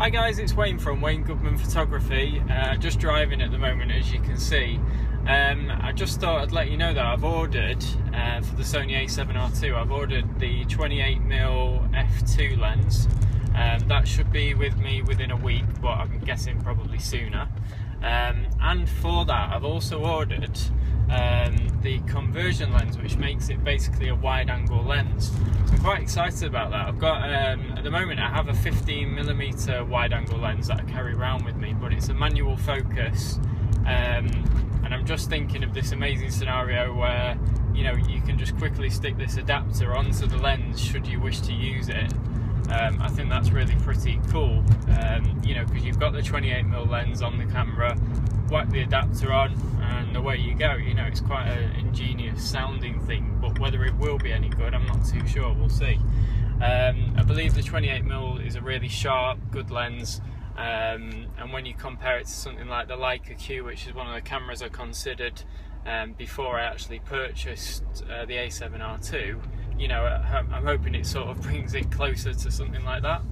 Hi guys, it's Wayne from Wayne Goodman Photography. Uh, just driving at the moment, as you can see. Um, I just thought I'd let you know that I've ordered uh, for the Sony a7R II. I've ordered the 28mm f2 lens. Um, that should be with me within a week, but I'm guessing probably sooner. Um, and for that, I've also ordered um, the conversion lens, which makes it basically a wide-angle lens. So I'm quite excited about that. I've got um, at the moment I have a 15 millimeter wide-angle lens that I carry around with me, but it's a manual focus, um, and I'm just thinking of this amazing scenario where you know you can just quickly stick this adapter onto the lens should you wish to use it. Um, I think that's really pretty cool, um, you know, because you've got the 28mm lens on the camera, whack the adapter on, and away you go. You know, it's quite an ingenious sounding thing, but whether it will be any good, I'm not too sure. We'll see. Um, I believe the 28mm is a really sharp, good lens. Um, and when you compare it to something like the Leica Q, which is one of the cameras I considered um, before I actually purchased uh, the A7R II, you know, I'm hoping it sort of brings it closer to something like that.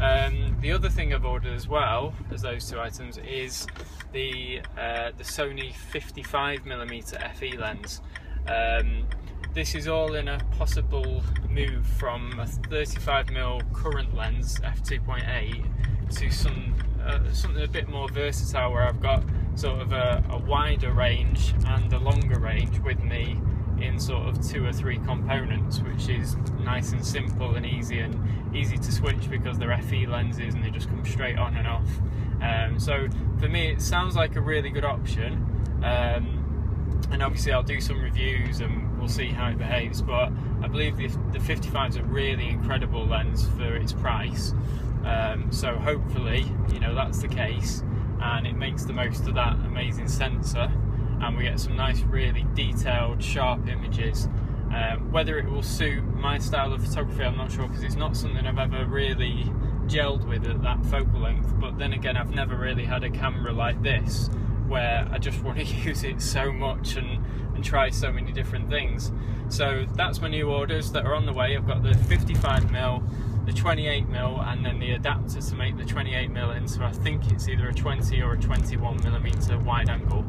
Um, the other thing I've ordered as well as those two items is the uh, the Sony 55mm FE lens. Um, this is all in a possible move from a 35mm current lens f2.8 to some uh, something a bit more versatile where I've got sort of a, a wider range and a longer range with me in sort of two or three components, which is nice and simple and easy and easy to switch because they're FE lenses and they just come straight on and off. Um, so for me, it sounds like a really good option. Um, and obviously, I'll do some reviews and we'll see how it behaves. But I believe the, the 55 is a really incredible lens for its price. Um, so hopefully, you know, that's the case and it makes the most of that amazing sensor and we get some nice, really detailed, sharp images. Um, whether it will suit my style of photography, I'm not sure because it's not something I've ever really gelled with at that focal length. But then again, I've never really had a camera like this where I just want to use it so much and, and try so many different things. So that's my new orders that are on the way. I've got the 55mm, the 28mm, and then the adapter to make the 28mm into I think it's either a 20 or a 21mm wide angle.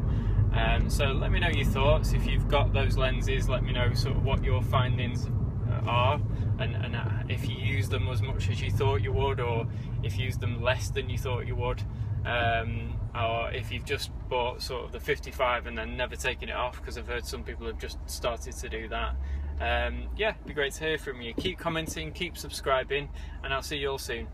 Um, so let me know your thoughts. If you've got those lenses, let me know sort of what your findings uh, are and, and uh, if you use them as much as you thought you would or if you use them less than you thought you would. Um, or if you've just bought sort of the 55 and then never taken it off because I've heard some people have just started to do that. Um, yeah, be great to hear from you. Keep commenting, keep subscribing, and I'll see you all soon.